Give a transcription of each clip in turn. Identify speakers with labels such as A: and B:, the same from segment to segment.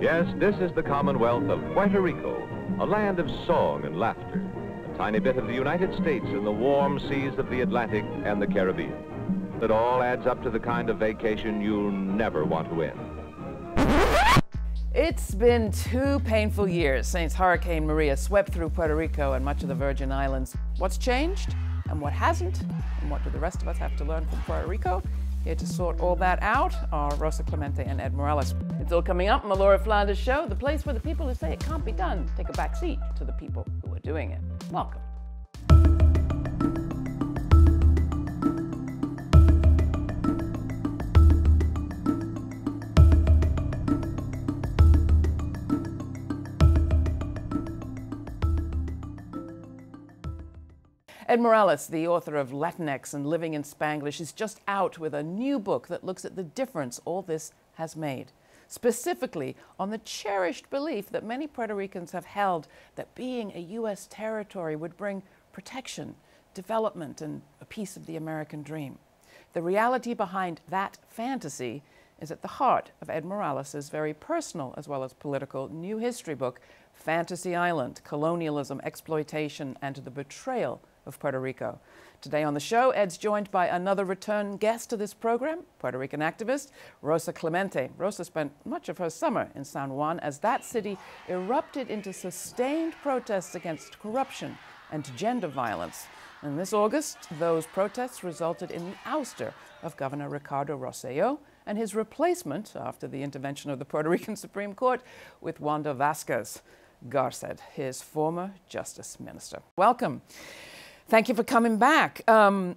A: Yes, this is the Commonwealth of Puerto Rico, a land of song and laughter, a tiny bit of the United States in the warm seas of the Atlantic and the Caribbean. It all adds up to the kind of vacation you'll never want to end.
B: It's been two painful years since Hurricane Maria swept through Puerto Rico and much of the Virgin Islands. What's changed and what hasn't? And what do the rest of us have to learn from Puerto Rico? Here to sort all that out are Rosa Clemente and Ed Morales. It's all coming up on the Laura Flanders Show, the place where the people who say it can't be done take a back seat to the people who are doing it. Welcome. Ed Morales, the author of Latinx and Living in Spanglish, is just out with a new book that looks at the difference all this has made. Specifically on the cherished belief that many Puerto Ricans have held that being a U.S. territory would bring protection, development, and a piece of the American dream. The reality behind that fantasy is at the heart of Ed Morales' very personal as well as political new history book, Fantasy Island Colonialism, Exploitation, and the Betrayal of Puerto Rico. Today on the show, Ed's joined by another return guest to this program, Puerto Rican activist Rosa Clemente. Rosa spent much of her summer in San Juan as that city erupted into sustained protests against corruption and gender violence. And this August, those protests resulted in the ouster of Governor Ricardo Rosselló and his replacement after the intervention of the Puerto Rican Supreme Court with Wanda Vázquez Garced, his former justice minister. Welcome. Thank you for coming back. Um,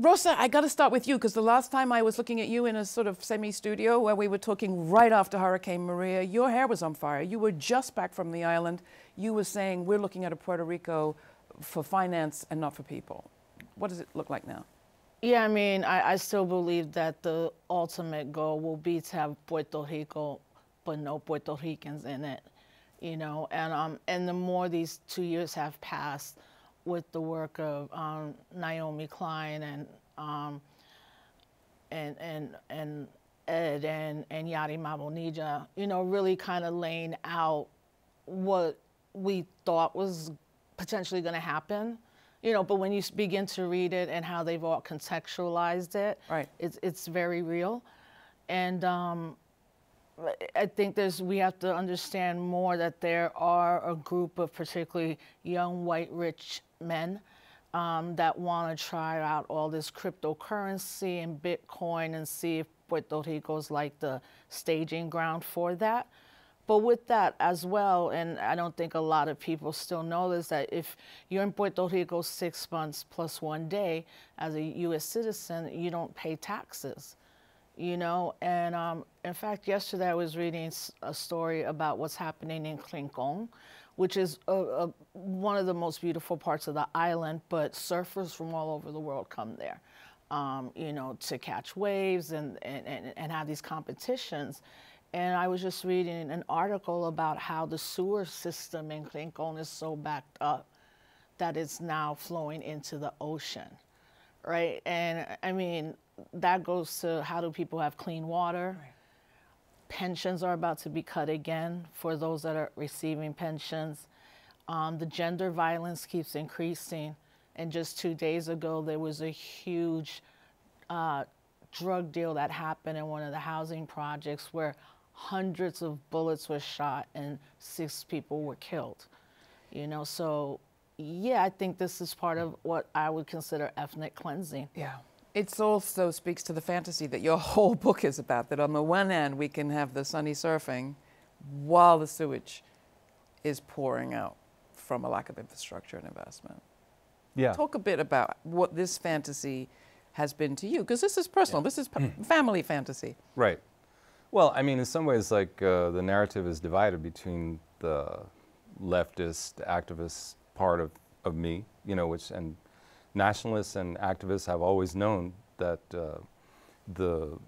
B: Rosa, I got to start with you because the last time I was looking at you in a sort of semi studio where we were talking right after Hurricane Maria, your hair was on fire. You were just back from the island. You were saying, We're looking at a Puerto Rico for finance and not for people. What does it look like now?
C: Yeah, I mean, I, I still believe that the ultimate goal will be to have Puerto Rico, but no Puerto Ricans in it, you know. And um, and the more these two years have passed, with the work of um, Naomi Klein and um, and and and Ed and and Yarimar Bonilla, you know, really kind of laying out what we thought was potentially going to happen, you know. But when you begin to read it and how they've all contextualized it,
B: right,
C: it's it's very real, and um, I think there's we have to understand more that there are a group of particularly young white rich men um, that want to try out all this cryptocurrency and Bitcoin and see if Puerto Rico is like the staging ground for that. But with that as well, and I don't think a lot of people still know this, that if you're in Puerto Rico six months plus one day as a U.S. citizen, you don't pay taxes you know. And um, in fact, yesterday I was reading a story about what's happening in Rincon, which is a, a, one of the most beautiful parts of the island, but surfers from all over the world come there, um, you know, to catch waves and, and, and, and have these competitions. And I was just reading an article about how the sewer system in Rincon is so backed up that it's now flowing into the ocean, right? And I mean, that goes to how do people have clean water? Right. Pensions are about to be cut again for those that are receiving pensions. Um, the gender violence keeps increasing. And just two days ago, there was a huge uh, drug deal that happened in one of the housing projects where hundreds of bullets were shot and six people were killed. You know, so yeah, I think this is part of what I would consider ethnic cleansing.
B: Yeah. It also speaks to the fantasy that your whole book is about. That on the one hand, we can have the sunny surfing while the sewage is pouring out from a lack of infrastructure and investment.
D: Yeah.
B: Talk a bit about what this fantasy has been to you, because this is personal. Yeah. This is family fantasy.
D: Right. Well, I mean, in some ways, like uh, the narrative is divided between the leftist, activist part of, of me, you know, which and nationalists and activists have always known that uh, the,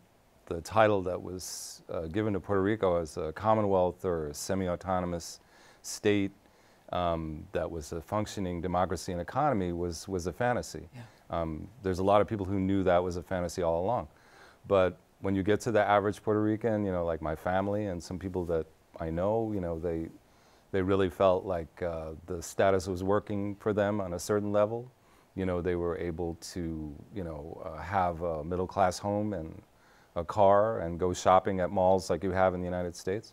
D: the title that was uh, given to Puerto Rico as a commonwealth or semi-autonomous state um, that was a functioning democracy and economy was, was a fantasy. Yeah. Um, there's a lot of people who knew that was a fantasy all along. But when you get to the average Puerto Rican, you know, like my family and some people that I know, you know, they, they really felt like uh, the status was working for them on a certain level. You know, they were able to, you know, uh, have a middle class home and a car and go shopping at malls like you have in the United States.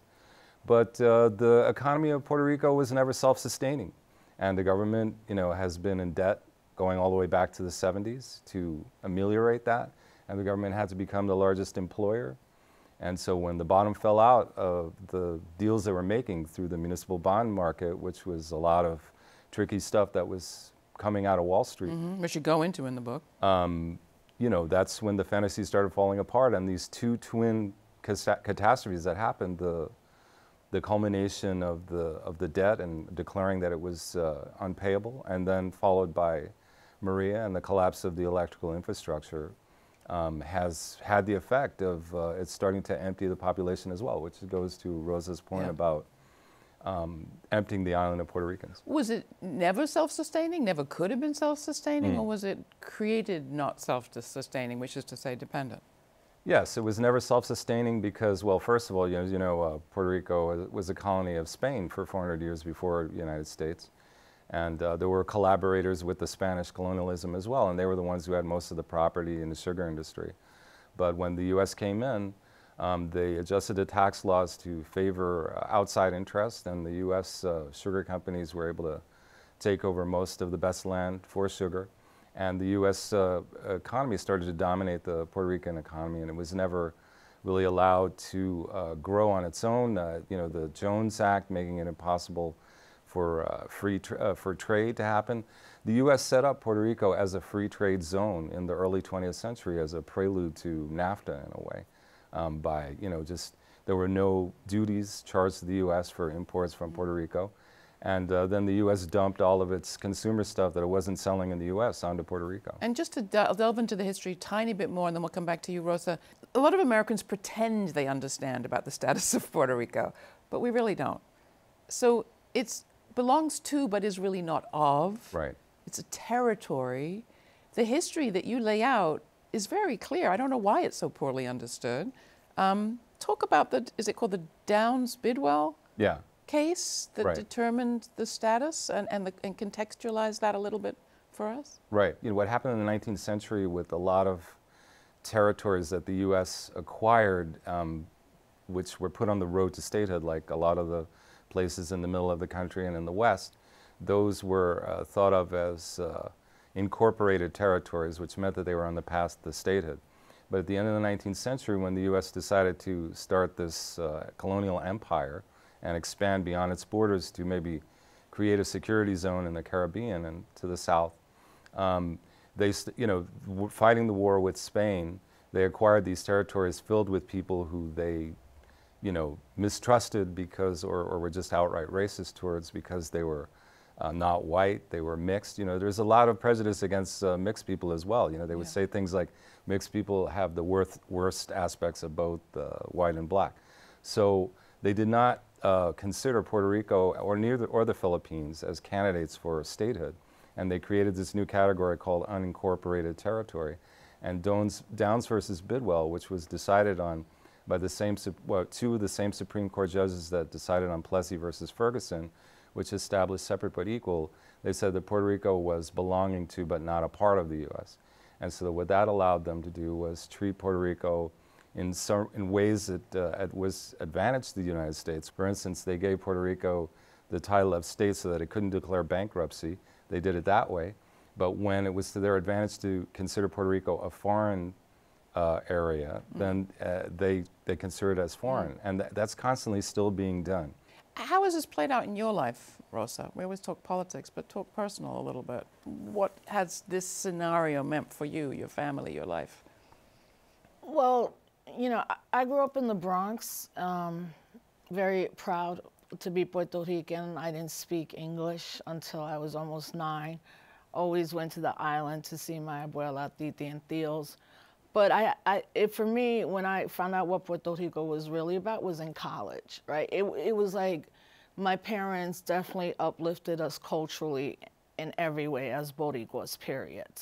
D: But uh, the economy of Puerto Rico was never self-sustaining. And the government, you know, has been in debt going all the way back to the 70s to ameliorate that. And the government had to become the largest employer. And so when the bottom fell out of the deals they were making through the municipal bond market, which was a lot of tricky stuff that was coming out of Wall Street.
B: Mm-hmm, which you go into in the book. Um,
D: you know, that's when the fantasy started falling apart. And these two twin catastrophes that happened, the, the culmination of the, of the debt and declaring that it was uh, unpayable, and then followed by Maria and the collapse of the electrical infrastructure, um, has had the effect of uh, it's starting to empty the population as well, which goes to Rosa's point yeah. about um, emptying the island of Puerto Ricans.
B: Was it never self-sustaining, never could have been self-sustaining, mm. or was it created not self-sustaining, which is to say dependent?
D: Yes, it was never self-sustaining because, well, first of all, you know, you know uh, Puerto Rico was a colony of Spain for 400 years before the United States. And uh, there were collaborators with the Spanish colonialism as well, and they were the ones who had most of the property in the sugar industry. But when the U.S. came in, um, they adjusted the tax laws to favor uh, outside interest, and the U.S. Uh, sugar companies were able to take over most of the best land for sugar. And the U.S. Uh, economy started to dominate the Puerto Rican economy, and it was never really allowed to uh, grow on its own. Uh, you know, the Jones Act making it impossible for uh, free tra for trade to happen. The U.S. set up Puerto Rico as a free trade zone in the early 20th century as a prelude to NAFTA in a way um, by, you know, just there were no duties charged to the U.S. for imports from Puerto Rico. And uh, then the U.S. dumped all of its consumer stuff that it wasn't selling in the U.S. onto Puerto Rico.
B: And just to del delve into the history a tiny bit more, and then we'll come back to you, Rosa. A lot of Americans pretend they understand about the status of Puerto Rico, but we really don't. So it belongs to, but is really not of.
D: Right.
B: It's a territory. The history that you lay out is very clear. I don't know why it's so poorly understood. Um, talk about the, is it called the Downes Bidwell?
D: Yeah.
B: Case that right. determined the status and, and, the, and contextualize that a little bit for us?
D: Right. You know, what happened in the 19th century with a lot of territories that the U.S. acquired, um, which were put on the road to statehood, like a lot of the places in the middle of the country and in the West, those were uh, thought of as uh, incorporated territories, which meant that they were on the path to statehood. But at the end of the 19th century, when the U.S. decided to start this uh, colonial empire and expand beyond its borders to maybe create a security zone in the Caribbean and to the south, um, they, you know, fighting the war with Spain, they acquired these territories filled with people who they, you know, mistrusted because, or, or were just outright racist towards because they were uh, not white, they were mixed. You know, there's a lot of prejudice against uh, mixed people as well. You know, they would yeah. say things like mixed people have the worst, worst aspects of both uh, white and black. So they did not uh, consider Puerto Rico or near the, or the Philippines as candidates for statehood. And they created this new category called unincorporated territory. And Downes, Downes versus Bidwell, which was decided on by the same, well, two of the same Supreme Court judges that decided on Plessy versus Ferguson, which established separate but equal, they said that Puerto Rico was belonging to but not a part of the U.S. And so what that allowed them to do was treat Puerto Rico in, some, in ways that uh, was advantage to the United States. For instance, they gave Puerto Rico the title of state so that it couldn't declare bankruptcy. They did it that way. But when it was to their advantage to consider Puerto Rico a foreign uh, area, mm. then uh, they, they consider it as foreign. Mm. And th that's constantly still being done.
B: How has this played out in your life, Rosa? We always talk politics, but talk personal a little bit. What has this scenario meant for you, your family, your life?
C: Well, you know, I grew up in the Bronx, um, very proud to be Puerto Rican. I didn't speak English until I was almost nine. Always went to the island to see my abuela, titi, and tios. But I, I it, for me, when I found out what Puerto Rico was really about, was in college, right? It, it was like my parents definitely uplifted us culturally in every way as Boricuas, period.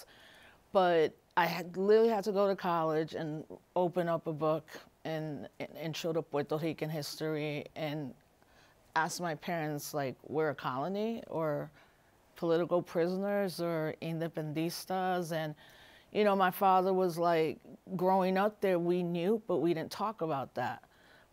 C: but I had literally had to go to college and open up a book and, and intro to Puerto Rican history and ask my parents like we're a colony or political prisoners or independistas and you know my father was like growing up there we knew but we didn't talk about that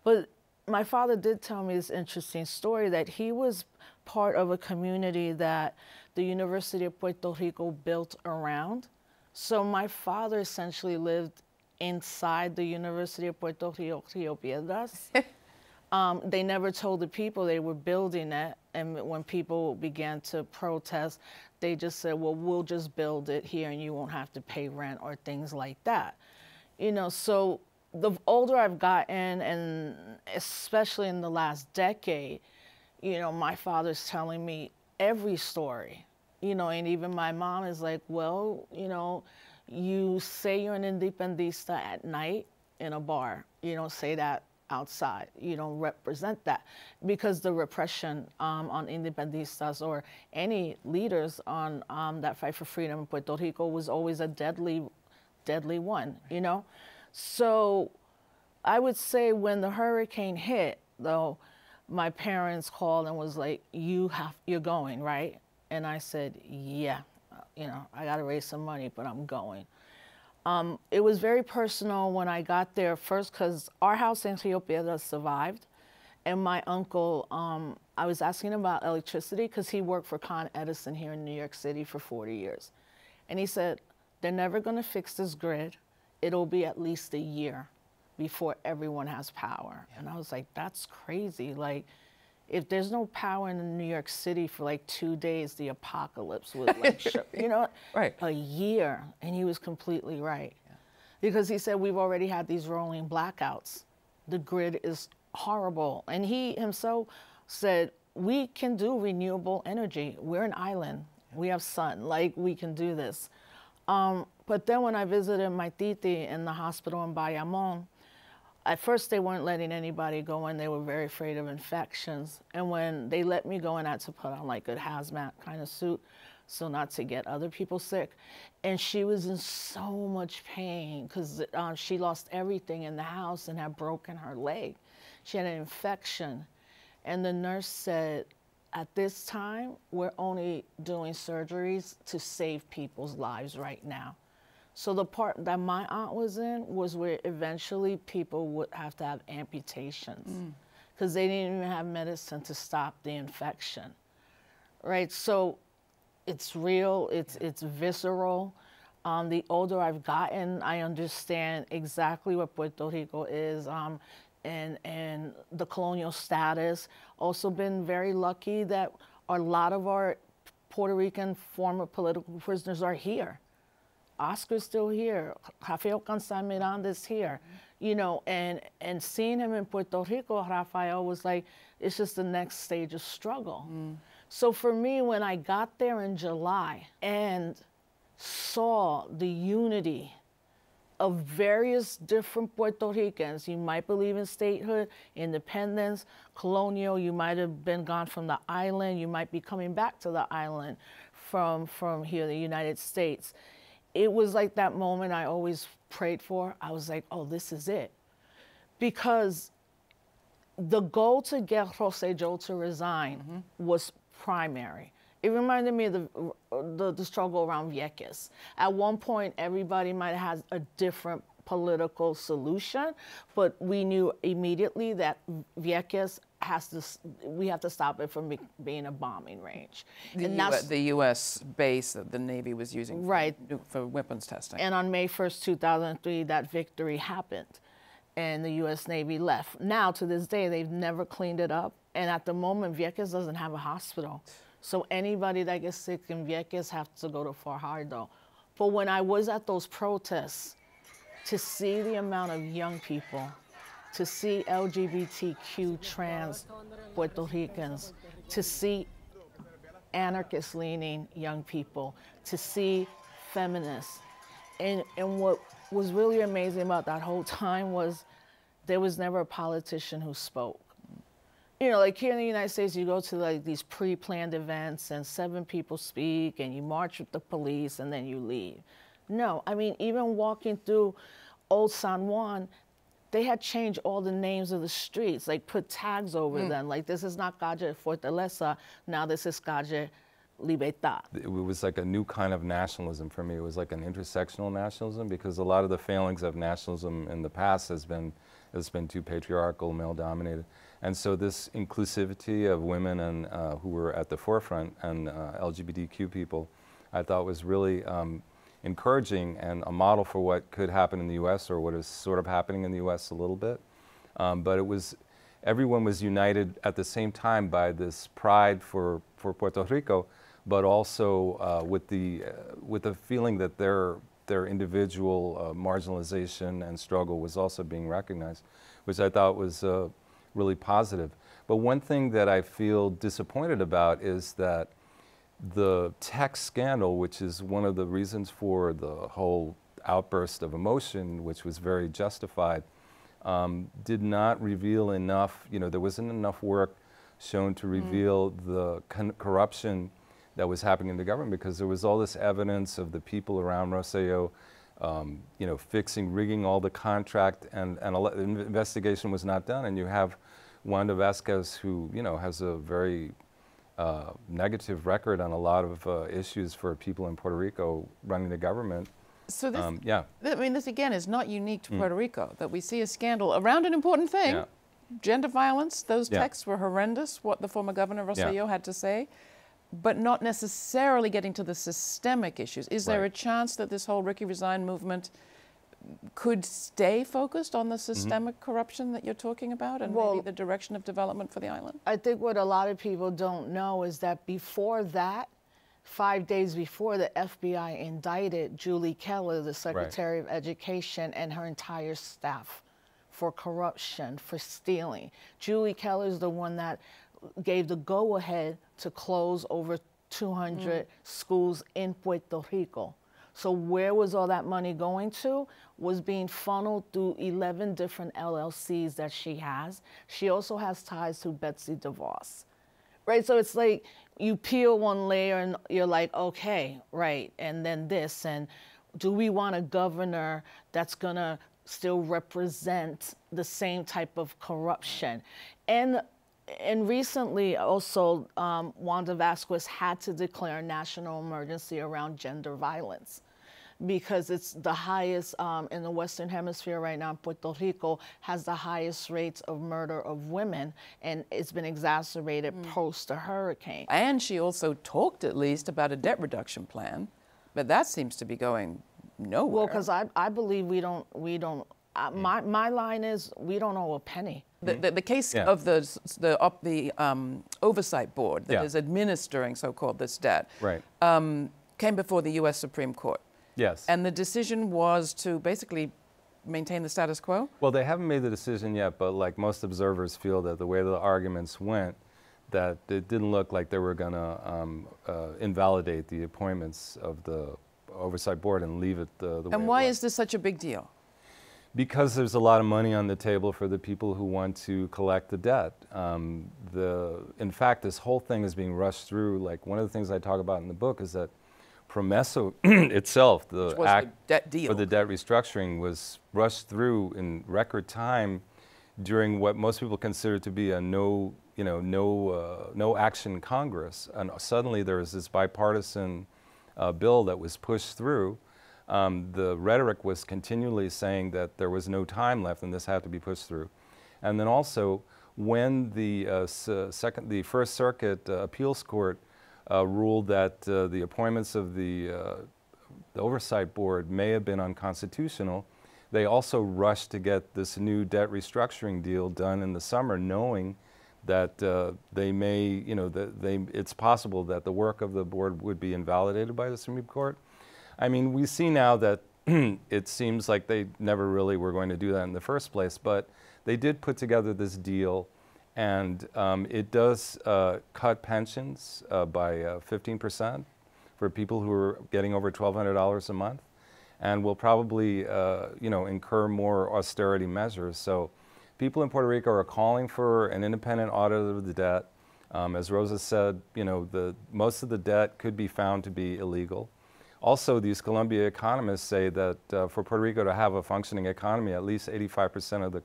C: but my father did tell me this interesting story that he was part of a community that the University of Puerto Rico built around. So my father essentially lived inside the University of Puerto Rico, Rio Piedras. um, they never told the people they were building it. And when people began to protest, they just said, well, we'll just build it here and you won't have to pay rent or things like that. You know, so the older I've gotten, and especially in the last decade, you know, my father's telling me every story, you know, and even my mom is like, well, you know, you say you're an independista at night in a bar. You don't say that outside. You don't represent that because the repression um, on independistas or any leaders on um, that fight for freedom in Puerto Rico was always a deadly, deadly one. You know, so I would say when the hurricane hit, though, my parents called and was like, "You have, you're going, right?" And I said, "Yeah, you know, I got to raise some money, but I'm going." Um, it was very personal when I got there first because our house in Rio Piedra survived, and my uncle. Um, I was asking about electricity because he worked for Con Edison here in New York City for 40 years, and he said they're never going to fix this grid. It'll be at least a year before everyone has power. Yeah. And I was like, that's crazy. Like, if there's no power in New York City for like two days, the apocalypse would like, show, you know,
B: right.
C: a year. And he was completely right. Yeah. Because he said, we've already had these rolling blackouts. The grid is horrible. And he himself said, we can do renewable energy. We're an island. Yeah. We have sun. Like, we can do this. Um, but then when I visited my titi in the hospital in Bayamon, at first they weren't letting anybody go in. They were very afraid of infections. And when they let me go in, I had to put on like a hazmat kind of suit so not to get other people sick. And she was in so much pain because um, she lost everything in the house and had broken her leg. She had an infection. And the nurse said, at this time, we're only doing surgeries to save people's lives right now. So the part that my aunt was in was where eventually people would have to have amputations because mm. they didn't even have medicine to stop the infection. Right? So it's real, it's, it's visceral. Um, the older I've gotten, I understand exactly what Puerto Rico is um, and, and the colonial status. Also, been very lucky that a lot of our Puerto Rican former political prisoners are here. Oscar's still here. Rafael Cancel Miranda's here. You know, and, and seeing him in Puerto Rico, Rafael was like, it's just the next stage of struggle. Mm. So for me, when I got there in July and saw the unity of various different Puerto Ricans. You might believe in statehood, independence, colonial. You might have been gone from the island. You might be coming back to the island from, from here, the United States it was like that moment I always prayed for. I was like, oh, this is it. Because the goal to get Rosselló to resign mm-hmm. was primary. It reminded me of the, the, the, struggle around Vieques. At one point, everybody might have had a different political solution, but we knew immediately that Vieques has to, we have to stop it from be, being a bombing range.
B: The, and U- the U.S. base that the Navy was using for,
C: right.
B: for weapons testing.
C: And on May 1st, 2003, that victory happened and the U.S. Navy left. Now, to this day, they've never cleaned it up. And at the moment, Vieques doesn't have a hospital. So anybody that gets sick in Vieques have to go to Fajardo. But when I was at those protests, to see the amount of young people to see LGBTQ trans Puerto Ricans, to see anarchist leaning young people, to see feminists. And, and what was really amazing about that whole time was there was never a politician who spoke. You know, like here in the United States, you go to like these pre-planned events and seven people speak and you march with the police and then you leave. No, I mean, even walking through Old San Juan, they had changed all the names of the streets, like put tags over
B: Hmm.
C: them. Like, this is not Calle Fortaleza, now this is Calle Libertad.
D: it was like a new kind of nationalism for me. It was like an intersectional nationalism because a lot of the failings of nationalism in the past has been has been too patriarchal, male dominated, and so this inclusivity of women and uh, who were at the forefront and uh, LGBTQ people, I thought was really um, encouraging and a model for what could happen in the U.S. or what is sort of happening in the U.S. a little bit. Um, but it was everyone was united at the same time by this pride for, for Puerto Rico, but also uh, with the uh, with the feeling that their their individual uh, marginalization and struggle was also being recognized, which I thought was uh, really positive. But one thing that I feel disappointed about is that the tech scandal, which is one of the reasons for the whole outburst of emotion, which was very justified, um, did not reveal enough, you know, there wasn't enough work shown to reveal the con- corruption that was happening in the government because there was all this evidence of the people around Rosselló, um, you know, fixing, rigging all the contract, and, and the investigation was not done. And you have Wanda Vázquez, who, you know, has a very uh, negative record on a lot of uh, issues for people in Puerto Rico running the government.
B: So this,
D: Um, yeah.
B: I mean, this again is not unique to Puerto Rico that we see a scandal around an important thing.
D: Yeah.
B: Gender violence, those
D: Yeah.
B: texts were horrendous, what the former governor
D: Yeah.
B: Had to say, but not necessarily getting to the systemic issues. Is there a chance that this whole Ricky Resign movement could stay focused on the
D: Mm-hmm.
B: systemic corruption that you're talking about and
C: Well-
B: maybe the direction of development for the island?
C: I think what a lot of people don't know is that before that, five days before, the FBI indicted Julie Keleher, the Secretary of Education, and her entire staff for corruption, for stealing. Julie Keleher is the one that gave the go ahead to close over 200 schools in Puerto Rico. So where was all that money going to? Was being funneled through 11 different LLCs that she has. She also has ties to Betsy DeVos. Right? So it's like you peel one layer and you're like, okay, right, and then this and do we want a governor that's going to still represent the same type of corruption? And and recently, also, um, Wanda Vázquez had to declare a national emergency around gender violence because it's the highest um, in the Western Hemisphere right now. Puerto Rico has the highest rates of murder of women, and it's been exacerbated post the hurricane.
B: And she also talked at least about a debt reduction plan, but that seems to be going nowhere.
C: Well, because I, I believe we don't we don't. Uh, my my line is we don't owe a penny.
B: The, the, the case
D: Yeah.
B: of the, the, op, the um, oversight board that
D: Yeah.
B: is administering so-called this debt
D: Right.
B: um, came before the U.S. Supreme Court,
D: yes.
B: and the decision was to basically maintain the status quo.
D: Well, they haven't made the decision yet, but like most observers feel that the way the arguments went, that it didn't look like they were going to um, uh, invalidate the appointments of the oversight board and leave it the, the way
B: And why is this such a big deal?
D: Because there's a lot of money on the table for the people who want to collect the debt. Um, the, in fact, this whole thing is being rushed through. Like one of the things I talk about in the book is that PROMESA itself, the
B: the
D: act
B: debt deal.
D: for the debt restructuring, was rushed through in record time during what most people consider to be a no, you know, no, uh, no action Congress. And suddenly there was this bipartisan uh, bill that was pushed through. Um, the rhetoric was continually saying that there was no time left and this had to be pushed through. And then also, when the uh, uh, second, the First Circuit uh, Appeals Court uh, ruled that uh, the appointments of the, uh, the Oversight Board may have been unconstitutional, they also rushed to get this new debt restructuring deal done in the summer, knowing that they may, you know, that they, it's possible that the work of the board would be invalidated by the Supreme Court. I mean, we see now that it seems like they never really were going to do that in the first place, but they did put together this deal, and um, it does uh, cut pensions uh, by uh, 15% for people who are getting over $1,200 a month, and will probably, uh, you know, incur more austerity measures. So, people in Puerto Rico are calling for an independent audit of the debt. Um, as Rosa said, you know, the most of the debt could be found to be illegal. Also, these Columbia economists say that uh, for Puerto Rico to have a functioning economy, at least 85% of the,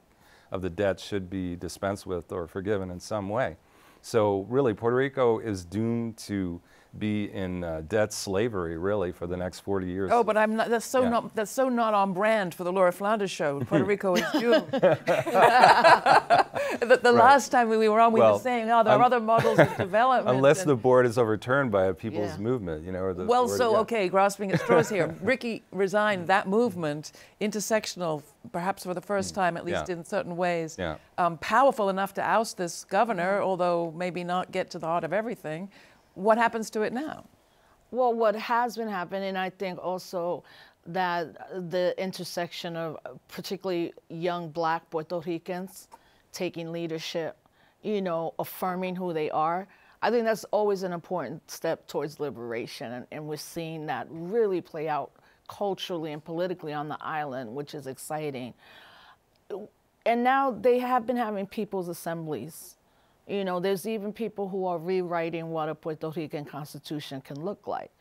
D: of the debt should be dispensed with or forgiven in some way. So really, Puerto Rico is doomed to be in uh, debt slavery, really, for the next 40 years.
B: Oh, but I'm not, that's so
D: Yeah.
B: not that's so not on brand for the Laura Flanders show. Puerto Rico is doomed. the the
D: Right.
B: last time we were on, we
D: Well,
B: were saying, oh, there are other models of development.
D: Unless
B: and-
D: the board is overturned by a people's
C: Yeah.
D: movement, you know, or the
B: well, so
D: yeah.
B: okay, grasping at straws here. Ricky resigned that movement, intersectional, perhaps for the first time, at least
D: Mm.
B: In certain ways,
D: Yeah.
B: um, powerful enough to oust this governor, although maybe not get to the heart of everything. What happens to it now?
C: Well, what has been happening, I think also that the intersection of particularly young black Puerto Ricans taking leadership, you know, affirming who they are. I think that's always an important step towards liberation. And, and we're seeing that really play out culturally and politically on the island, which is exciting. And now they have been having people's assemblies. You know, there's even people who are rewriting what a Puerto Rican constitution can look like.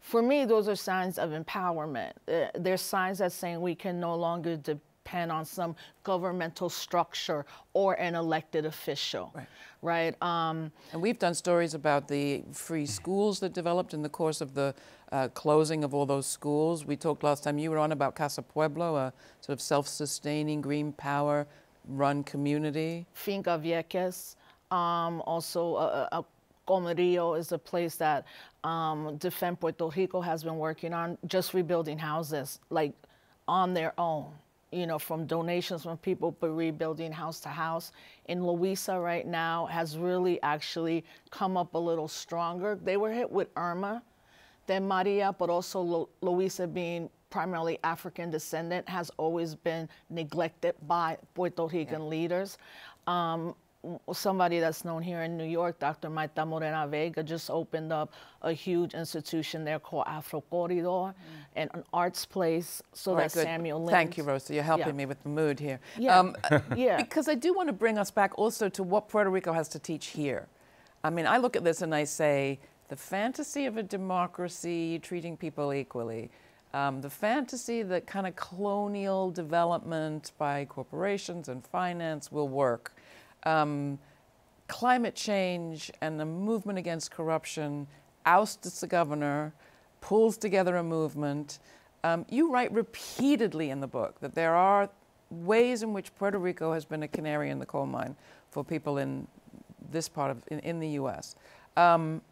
C: For me, those are signs of empowerment. Uh, They're signs that saying we can no longer depend on some governmental structure or an elected official,
B: Right.
C: right? Um,
B: And we've done stories about the free schools that developed in the course of the uh, closing of all those schools. We talked last time you were on about Casa Pueblo, a sort of self-sustaining green power run community.
C: Finca Vieques. Um, also, uh, uh, Comerío is a place that um, Defend Puerto Rico has been working on, just rebuilding houses, like on their own, you know, from donations from people, but rebuilding house to house. In Loíza right now has really actually come up a little stronger. They were hit with Irma, then Maria, but also Lu- Loíza being primarily African descendant has always been neglected by Puerto Rican leaders. Um, somebody that's known here in New York, Dr. Marta Moreno Vega, just opened up a huge institution there called Afro Corridor and an arts place so
B: All right,
C: that
B: good.
C: Samuel Lynch.
B: Thank you, Rosa. You're helping
C: Yeah.
B: me with the mood here.
C: Yeah.
B: uh,
C: Yeah.
B: Because I do want to bring us back also to what Puerto Rico has to teach here. I mean, I look at this and I say, the fantasy of a democracy treating people equally, um, the fantasy that kind of colonial development by corporations and finance will work. Um, climate change and the movement against corruption ousts the governor, pulls together a movement. Um, you write repeatedly in the book that there are ways in which Puerto Rico has been a canary in the coal mine for people in this part of in, in the U.S. Um,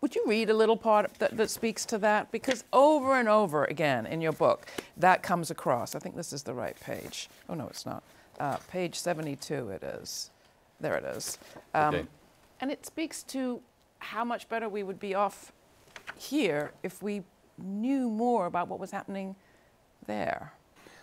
B: would you read a little part that, that speaks to that? Because over and over again in your book, that comes across. I think this is the right page. Oh, no, it's not. Uh, page 72, it is. There it is. Um,
D: Okay.
B: And it speaks to how much better we would be off here if we knew more about what was happening there.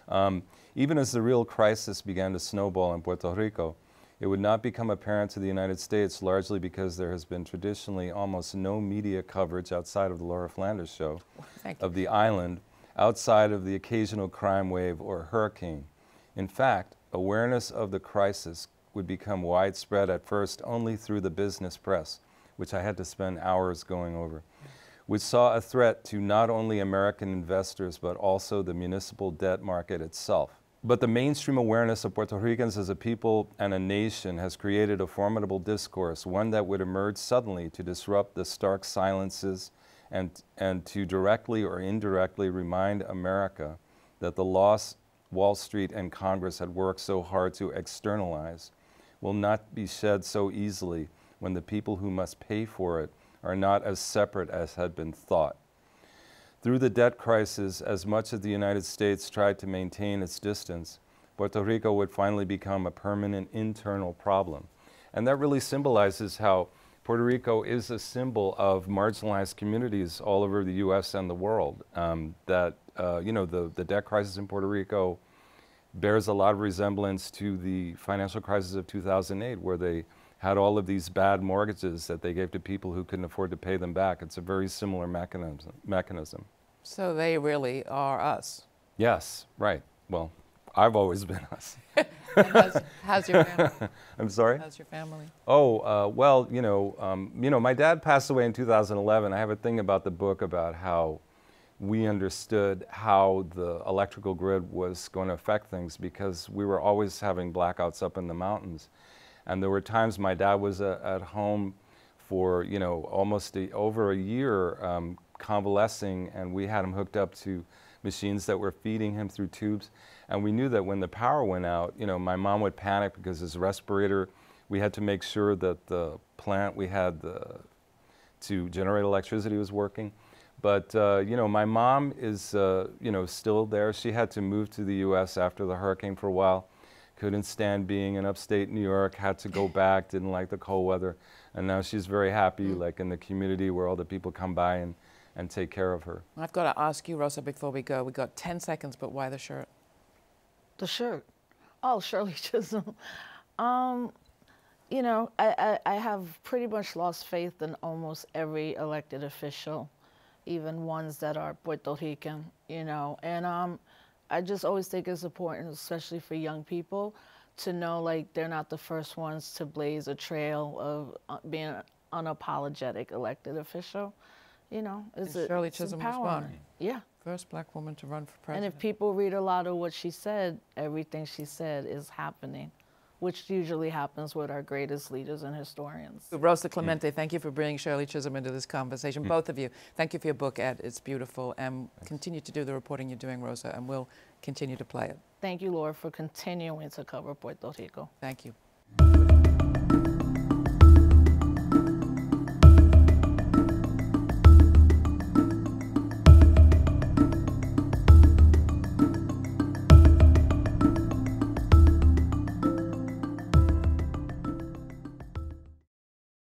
D: Um, even as the real crisis began to snowball in Puerto Rico, it would not become apparent to the United States largely because there has been traditionally almost no media coverage outside of the Laura Flanders show of the island, outside of the occasional crime wave or hurricane. In fact, awareness of the crisis would become widespread at first only through the business press, which I had to spend hours going over, which saw a threat to not only American investors but also the municipal debt market itself. But the mainstream awareness of Puerto Ricans as a people and a nation has created a formidable discourse, one that would emerge suddenly to disrupt the stark silences and, and to directly or indirectly remind America that the loss Wall Street and Congress had worked so hard to externalize will not be shed so easily when the people who must pay for it are not as separate as had been thought. Through the debt crisis, as much as the United States tried to maintain its distance, Puerto Rico would finally become a permanent internal problem. And that really symbolizes how Puerto Rico is a symbol of marginalized communities all over the US and the world. Um, that, uh, you know, the, the debt crisis in Puerto Rico bears a lot of resemblance to the financial crisis of 2008, where they had all of these bad mortgages that they gave to people who couldn't afford to pay them back. It's a very similar mechanism. mechanism.
B: So they really are us.
D: Yes, right. Well, I've always been us.
B: how's, how's your family?
D: I'm sorry.
B: How's your family?
D: Oh, uh, well, you know, um, you know, my dad passed away in 2011. I have a thing about the book about how we understood how the electrical grid was going to affect things because we were always having blackouts up in the mountains. And there were times my dad was uh, at home for, you know, almost a, over a year um, convalescing, and we had him hooked up to machines that were feeding him through tubes. And we knew that when the power went out, you know, my mom would panic because his respirator, we had to make sure that the plant we had the, to generate electricity was working. But uh, you know, my mom is uh, you know still there. She had to move to the U.S. after the hurricane for a while. Couldn't stand being in upstate New York. Had to go back. Didn't like the cold weather. And now she's very happy,
B: Mm.
D: like in the community where all the people come by and, and take care of her.
B: I've got to ask you, Rosa, before we go. We got 10 seconds, but why the shirt?
C: The shirt. Oh, Shirley Chisholm. Um, you know, I, I, I have pretty much lost faith in almost every elected official, even ones that are Puerto Rican, you know. And um, I just always think it's important, especially for young people, to know like they're not the first ones to blaze a trail of uh, being an unapologetic elected official. You know, it's,
B: And
C: a,
B: Shirley
C: it's
B: Chisholm was one.
C: Yeah.
B: First black woman to run for president.
C: And if people read a lot of what she said, everything she said is happening, which usually happens with our greatest leaders and historians.
B: Rosa Clemente, thank you for bringing Shirley Chisholm into this conversation. Mm. Both of you, thank you for your book, Ed. It's beautiful. And continue to do the reporting you're doing, Rosa, and we'll continue to play it.
C: Thank you, Laura, for continuing to cover Puerto Rico.
B: Thank you.